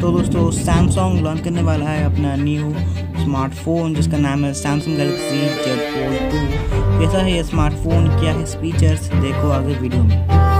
तो दोस्तों Samsung launch करने वाला है अपना न्यू स्मार्टफ़ोन जिसका नाम है Samsung Galaxy Z Fold two कैसा है ये स्मार्टफ़ोन क्या है फीचर्स देखो आगे वीडियो में।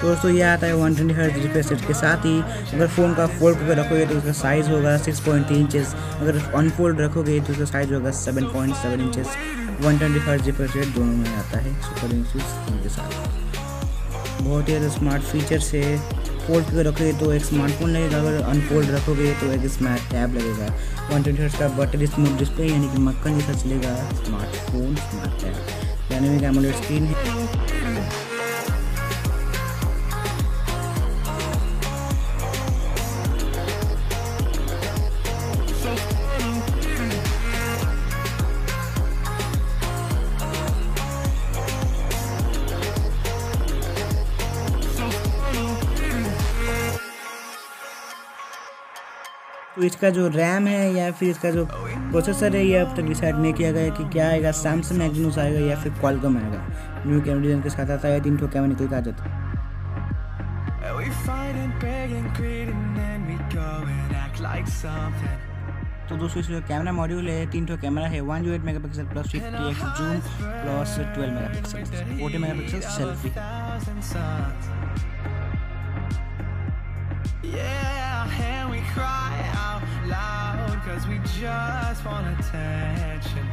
तो दोस्तों, ये आता है one twenty hertz refresh rate के साथ ही। अगर फ़ोन का फोल्ड करके रखोगे तो उसका साइज़ होगा सिक्स पॉइंट थ्री इंचज़ अगर अनफोल्ड रखोगे तो उसका साइज़ होगा seven point seven inches one twenty hertz refresh rate दोनों में आता है सुपर के साथ। बहुत ही ज़्यादा स्मार्ट फीचर्स है। फोल्ड करके रखोगे तो एक स्मार्टफ़ोन लगेगा, अगर अनफोल्ड रखोगे तो एक स्मार्ट टैब लगेगा। वन ट्वेंटी हर्ज का बटन स्मूथ डिस्प्ले यानी कि मक्खन जैसा चलेगा स्मार्टफ़ोन स्मार्ट टैब यानी एमोलेड स्क्रीन है? तो इसका जो रैम है या फिर इसका जो प्रोसेसर है ये अब तक डिसाइड नहीं किया गया कि क्या आएगा सैमसंग एक्जनोस आएगा या फिर क्वालकॉम आएगा। न्यू कैमरा डिज़ाइन के साथ आता है तीन ठो कैमरा निकल के आ जाता है. तो दोस्तों इसका कैमरा मॉड्यूल है तीन ठो कैमरा है वन जो eight megapixel plus fifty X zoom plus twelve megapixel forty megapixel selfie just want attention.